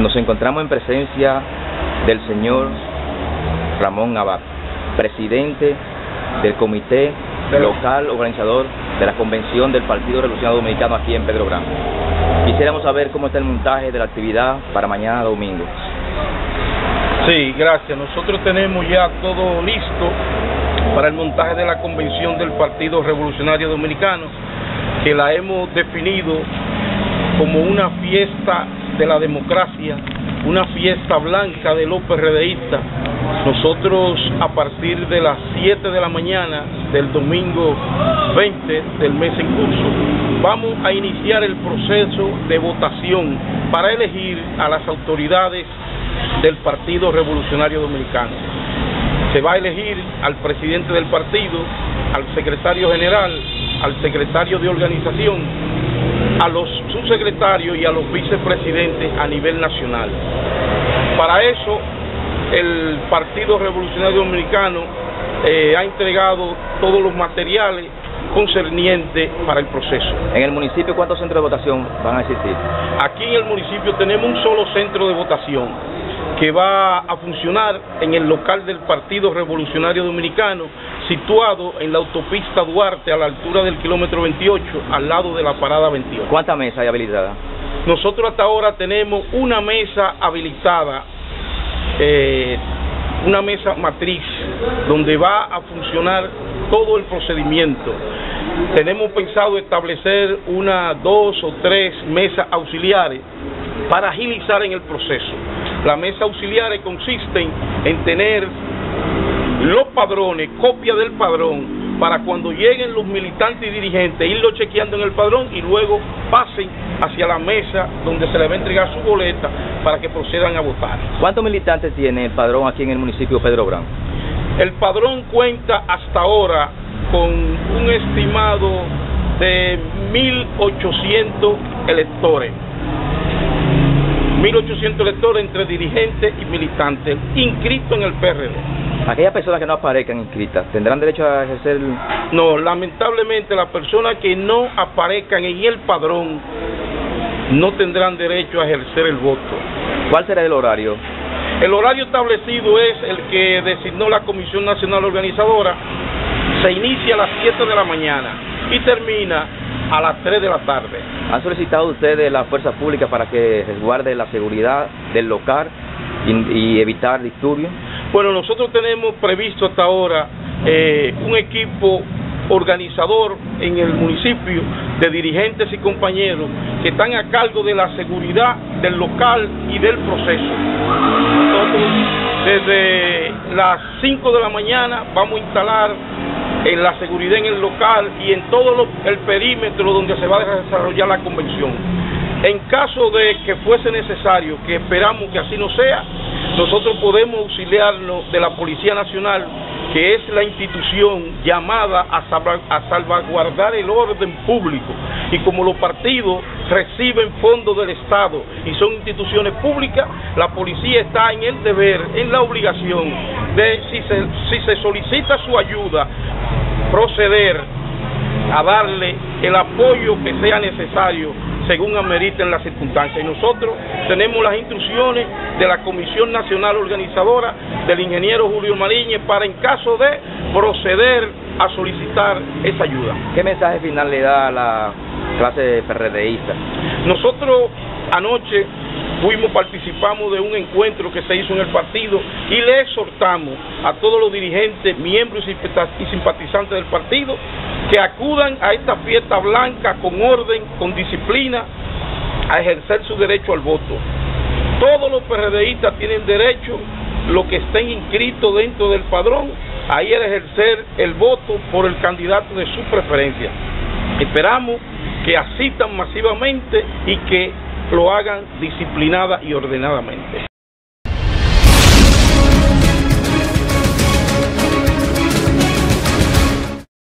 Nos encontramos en presencia del señor Ramón Abad, presidente del comité local organizador de la convención del Partido Revolucionario Dominicano aquí en Pedro Gran. Quisiéramos saber cómo está el montaje de la actividad para mañana domingo. Sí, gracias. Nosotros tenemos ya todo listo para el montaje de la convención del Partido Revolucionario Dominicano, que la hemos definido como una fiesta de la democracia, una fiesta blanca de los PRDistas. Nosotros a partir de las 7 de la mañana del domingo 20 del mes en curso vamos a iniciar el proceso de votación para elegir a las autoridades del Partido Revolucionario Dominicano. Se va a elegir al presidente del partido, al secretario general, al secretario de organización, a los subsecretarios y a los vicepresidentes a nivel nacional. Para eso, el Partido Revolucionario Dominicano eh, ha entregado todos los materiales concernientes para el proceso. En el municipio, ¿cuántos centros de votación van a existir? Aquí en el municipio tenemos un solo centro de votación que va a funcionar en el local del Partido Revolucionario Dominicano, situado en la autopista Duarte a la altura del kilómetro 28, al lado de la parada 28. ¿Cuántas mesas hay habilitadas? Nosotros hasta ahora tenemos una mesa habilitada, eh, una mesa matriz, donde va a funcionar todo el procedimiento. Tenemos pensado establecer una, dos o tres mesas auxiliares para agilizar en el proceso. Las mesas auxiliares consisten en tener los padrones, copia del padrón, para cuando lleguen los militantes y dirigentes, irlo chequeando en el padrón y luego pasen hacia la mesa donde se les va a entregar su boleta para que procedan a votar. ¿Cuántos militantes tiene el padrón aquí en el municipio Pedro Gran? El padrón cuenta hasta ahora con un estimado de 1.800 electores. 1.800 electores entre dirigentes y militantes inscritos en el PRD. Aquellas personas que no aparezcan inscritas, ¿tendrán derecho a ejercer. No, lamentablemente las personas que no aparezcan en el padrón no tendrán derecho a ejercer el voto. ¿Cuál será el horario? El horario establecido es el que designó la Comisión Nacional Organizadora. Se inicia a las 7 de la mañana y termina a las 3 de la tarde. ¿Han solicitado ustedes la fuerza pública para que resguarde la seguridad del local y, y evitar disturbios? Bueno, nosotros tenemos previsto hasta ahora eh, un equipo organizador en el municipio de dirigentes y compañeros que están a cargo de la seguridad del local y del proceso. Nosotros desde las 5 de la mañana vamos a instalar en la seguridad en el local y en todo lo, el perímetro donde se va a desarrollar la convención. En caso de que fuese necesario, que esperamos que así no sea, nosotros podemos auxiliarnos de la Policía Nacional, que es la institución llamada a, salvaguardar el orden público. Y como los partidos reciben fondos del Estado y son instituciones públicas, la policía está en el deber, en la obligación de, si se, si se solicita su ayuda, proceder a darle el apoyo que sea necesario según ameriten las circunstancias. Y nosotros tenemos las instrucciones de la Comisión Nacional Organizadora del ingeniero Julio Mariñez para en caso de proceder a solicitar esa ayuda. ¿Qué mensaje final le da a la clase PRDista? Nosotros anoche fuimos, participamos de un encuentro que se hizo en el partido y le exhortamos a todos los dirigentes, miembros y simpatizantes del partido que acudan a esta fiesta blanca con orden, con disciplina, a ejercer su derecho al voto. Todos los PRDistas tienen derecho, los que estén inscritos dentro del padrón, a ir a ejercer el voto por el candidato de su preferencia. Esperamos que asistan masivamente y que lo hagan disciplinada y ordenadamente.